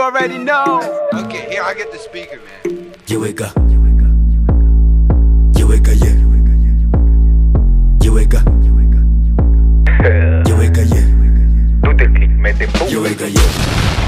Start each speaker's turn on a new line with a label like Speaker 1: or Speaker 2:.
Speaker 1: You already know.
Speaker 2: Okay, here I get the speaker, man.
Speaker 3: Llewega. Llewega, yeah. Yeah.
Speaker 4: Tú te click, mete pum.
Speaker 3: Llewega, yeah.